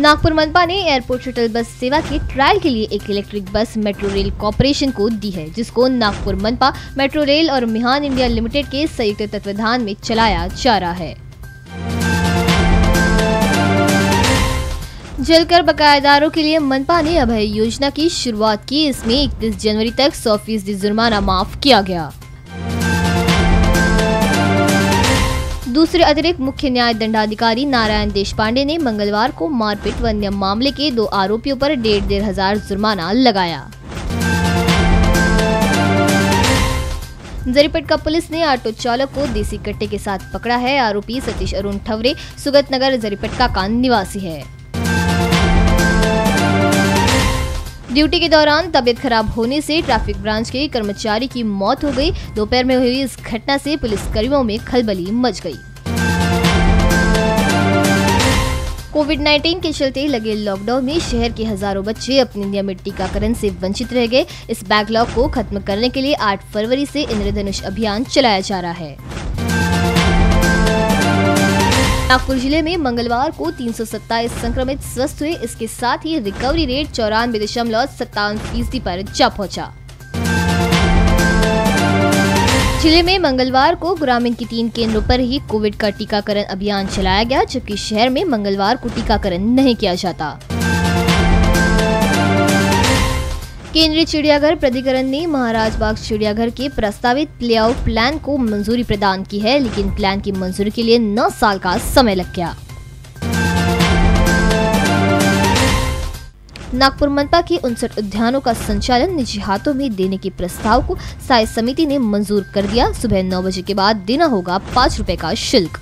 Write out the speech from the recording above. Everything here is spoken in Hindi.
नागपुर मनपा ने एयरपोर्ट शटल बस सेवा के ट्रायल के लिए एक electric bus metro rail corporation को दी है, जिसको नागपुर मनपा मेट्रो रेल और मिहान इंडिया लिमिटेड के संयुक्त तत्वाधान में चलाया जा रहा है। जलकर बकायादारों के लिए मनपा ने अभय योजना की शुरुआत की, इसमें 31 जनवरी तक सौ फ़ीसदी जुर्माना माफ़ किया गया। दूसरे अतिरिक्त मुख्य न्याय दंडाधिकारी नारायण देश पांडे ने मंगलवार को मारपीट व अन्य मामले के दो आरोपियों पर डेढ़ डेढ़ हज़ार जुर्माना लगाया। जरीपटका पुलिस ने ऑटो चालक को देसी कट्टे के साथ पकड़ा है। आरोपी सतीश अरुण ठवरे सुगत नगर जरीपटका का निवासी है। ड्यूटी के दौरान तबियत खराब होने से ट्रैफ़िक ब्रांच के कर्मचारी की मौत हो गई। दोपहर में हुई इस घटना से पुलिस कर्मियों में खलबली मच गई। कोविड 19 के चलते लगे लॉकडाउन में शहर के हज़ारों बच्चे अपने नियमित टीकाकरण से वंचित रह गए। इस बैकलॉग को खत्म करने के लिए 8 फरवरी से इंद्रधनुष अभियान चलाया जा रहा है। नागपुर ज़िले में मंगलवार को तीन सौ सत्ताईस संक्रमित स्वस्थ हुए। इसके साथ ही रिकवरी रेट चौरानवे दशमलव सत्तावन फ़ीसदी पर जा पहुँचा। ज़िले में मंगलवार को ग्रामीण की तीन केंद्रों पर ही कोविड का टीकाकरण अभियान चलाया गया, जबकि शहर में मंगलवार को टीकाकरण नहीं किया जाता। केंद्रीय चिड़ियाघर प्राधिकरण ने महाराज बाग चिड़ियाघर के प्रस्तावित प्लेआउट प्लान को मंजूरी प्रदान की है, लेकिन प्लान की मंजूरी के लिए नौ साल का समय लग गया। नागपुर मनपा के उनसठ उद्यानों का संचालन निजी हाथों में देने के प्रस्ताव को साय समिति ने मंजूर कर दिया। सुबह नौ बजे के बाद देना होगा पाँच रुपए का शुल्क।